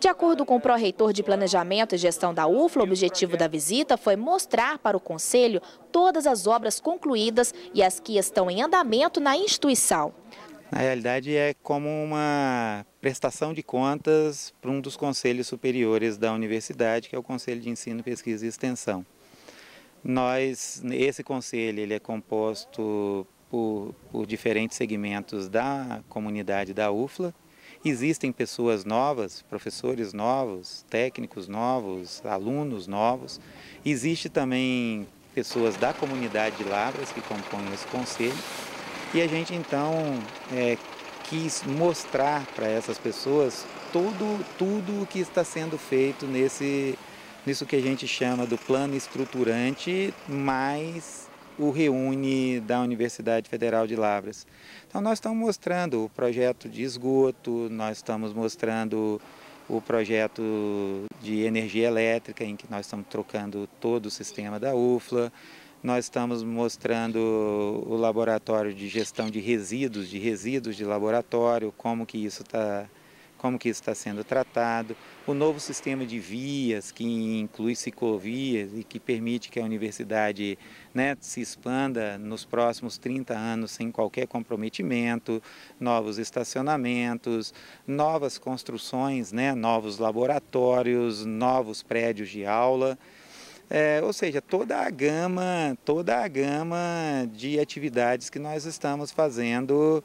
De acordo com o pró-reitor de Planejamento e Gestão da UFLA, o objetivo da visita foi mostrar para o Conselho todas as obras concluídas e as que estão em andamento na instituição. Na realidade, é como uma prestação de contas para um dos conselhos superiores da universidade, que é o Conselho de Ensino, Pesquisa e Extensão. Nós, esse conselho ele é composto por, por diferentes segmentos da comunidade da UFLA. Existem pessoas novas, professores novos, técnicos novos, alunos novos. Existe também pessoas da comunidade de Lavras que compõem esse conselho. E a gente então é, quis mostrar para essas pessoas tudo, tudo o que está sendo feito nesse, nisso que a gente chama do plano estruturante, mais o Reúne da Universidade Federal de Lavras. Então nós estamos mostrando o projeto de esgoto, nós estamos mostrando o projeto de energia elétrica, em que nós estamos trocando todo o sistema da UFLA, nós estamos mostrando o laboratório de gestão de resíduos, de resíduos de laboratório, como que isso está como que isso está sendo tratado, o novo sistema de vias que inclui ciclovias e que permite que a universidade né, se expanda nos próximos 30 anos sem qualquer comprometimento, novos estacionamentos, novas construções, né, novos laboratórios, novos prédios de aula. É, ou seja, toda a gama, toda a gama de atividades que nós estamos fazendo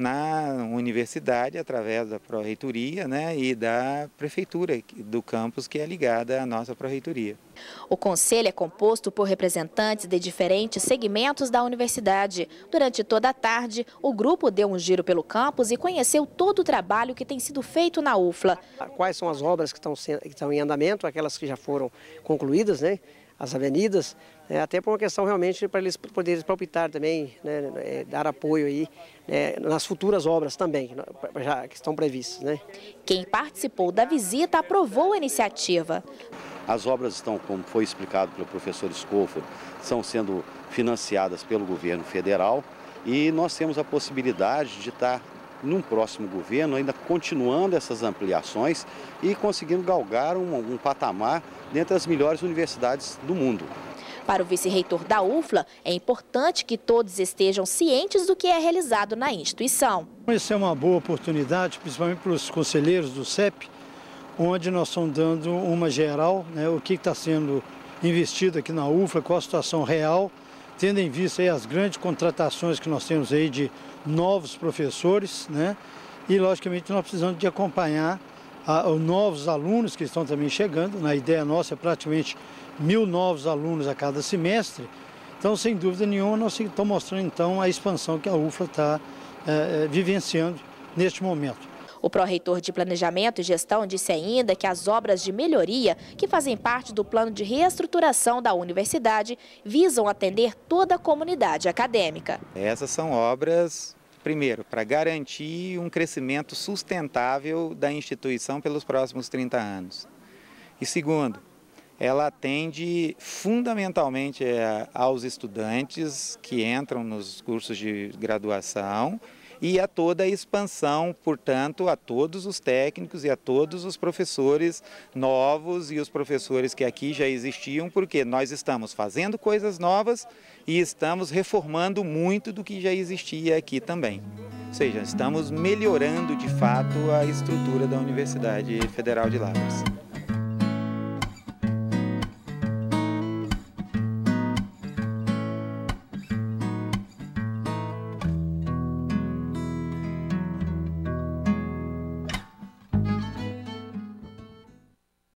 na universidade através da pró-reitoria né, e da prefeitura do campus que é ligada à nossa pró-reitoria. O conselho é composto por representantes de diferentes segmentos da universidade. Durante toda a tarde, o grupo deu um giro pelo campus e conheceu todo o trabalho que tem sido feito na UFLA. Quais são as obras que estão, que estão em andamento, aquelas que já foram concluídas, né? As avenidas, né, até por uma questão realmente para eles poderem palpitar também, né, é, dar apoio aí né, nas futuras obras também, já que estão previstas. Né. Quem participou da visita aprovou a iniciativa. As obras estão, como foi explicado pelo professor Escofa, estão sendo financiadas pelo governo federal e nós temos a possibilidade de estar num próximo governo, ainda continuando essas ampliações e conseguindo galgar um, um patamar dentre as melhores universidades do mundo. Para o vice-reitor da UFLA, é importante que todos estejam cientes do que é realizado na instituição. Essa é uma boa oportunidade, principalmente para os conselheiros do CEP, onde nós estamos dando uma geral, né, o que está sendo investido aqui na UFLA, qual a situação real, tendo em vista as grandes contratações que nós temos aí de novos professores, né? E logicamente nós precisamos de acompanhar a, os novos alunos que estão também chegando. Na ideia nossa é praticamente mil novos alunos a cada semestre. Então, sem dúvida nenhuma, nós estamos mostrando então a expansão que a UFLA está é, vivenciando neste momento. O pró-reitor de Planejamento e Gestão disse ainda que as obras de melhoria, que fazem parte do plano de reestruturação da universidade, visam atender toda a comunidade acadêmica. Essas são obras primeiro, para garantir um crescimento sustentável da instituição pelos próximos 30 anos. E segundo, ela atende fundamentalmente é, aos estudantes que entram nos cursos de graduação e a toda a expansão, portanto, a todos os técnicos e a todos os professores novos e os professores que aqui já existiam, porque nós estamos fazendo coisas novas e estamos reformando muito do que já existia aqui também. Ou seja, estamos melhorando de fato a estrutura da Universidade Federal de Lavras.